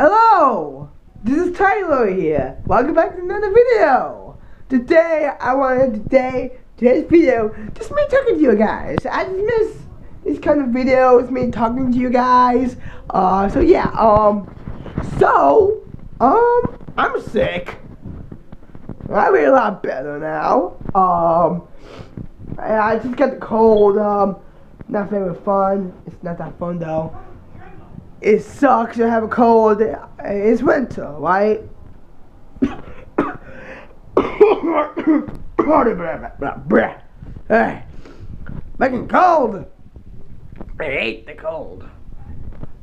Hello! This is Tyler here. Welcome back to another video. Today, I wanted today, today's video, just me talking to you guys. I just miss this kind of videos, me talking to you guys. Uh, so yeah, um, so, um, I'm sick. I feel a lot better now. Um, I, I just got the cold. Um, not very fun. It's not that fun though it sucks to have a cold. It's winter, right? making cold. I hate the cold.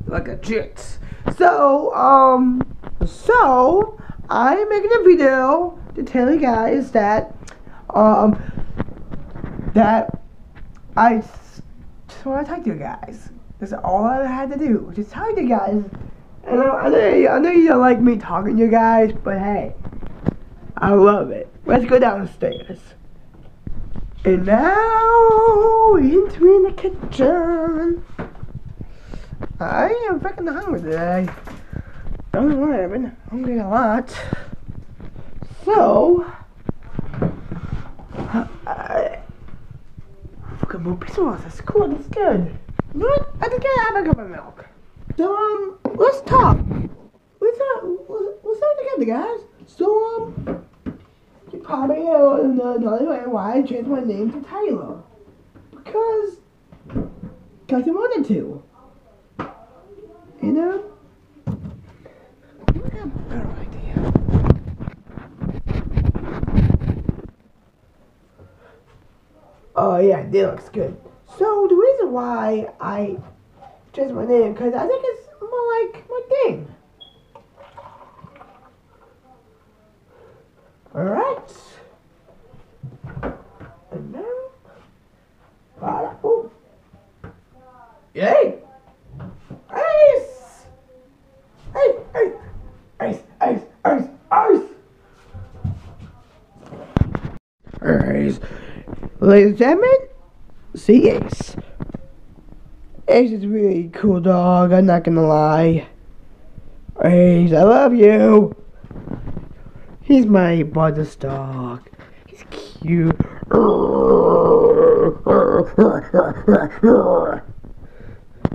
Like a jits. So, um, so I'm making a video to tell you guys that, um, that I, so I talk to you guys. That's all I had to do. Just talk to you guys. And I, I, know, I know you don't like me talking to you guys, but hey, I love it. Let's go downstairs. And now, into in the kitchen. I am fucking hungry today. Don't why, I've been hungry a lot. So, uh, fucking more pizza That's cool. That's good. I think I have a cup of milk. So, um, let's talk. Let's, uh, let's, let's together, guys. So, um, you probably know another way why I changed my name to Tyler. Because, because I wanted to. You know? I have a better idea. Oh, yeah, that looks good. So the reason why I changed my name, because I think it's more like my thing. Alright. And now, para, oh. Yay! Ice! Ice, ice, ice, ice, ice. Ladies and gentlemen, see Ace. Ace is really cool dog, I'm not gonna lie. Ace, I love you. He's my brother's dog. He's cute.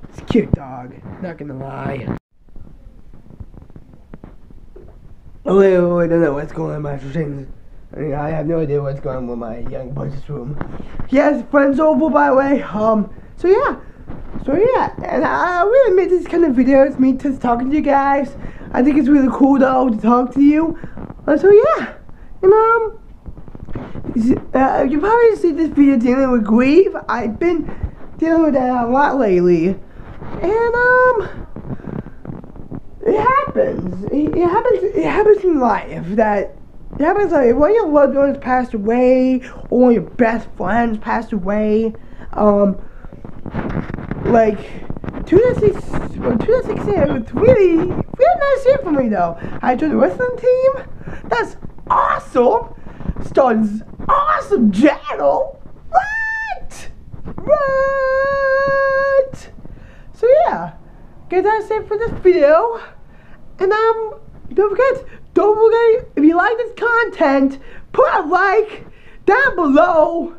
It's a cute dog, not gonna lie. I don't know what's going on my things. I have no idea what's going on with my young buddy's room. He has friends over, by the way. Um, so yeah. So yeah, and I really made this kind of videos, me just talking to you guys. I think it's really cool though to talk to you. Uh, so yeah, and um, uh, you probably see this video dealing with grief. I've been dealing with that a lot lately, and um, it happens. It happens. It happens in life that it happens like when your loved ones passed away or your best friends passed away. Um, like 2006, well, 2016 was really, really nice year for me though. I joined the wrestling team. That's awesome. Started awesome channel. What? What? So yeah, guys, that's it for this video. And um, don't forget, you like this content, put a like down below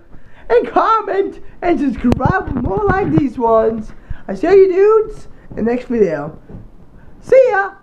and comment and subscribe for more like these ones. I see you dudes in the next video. See ya!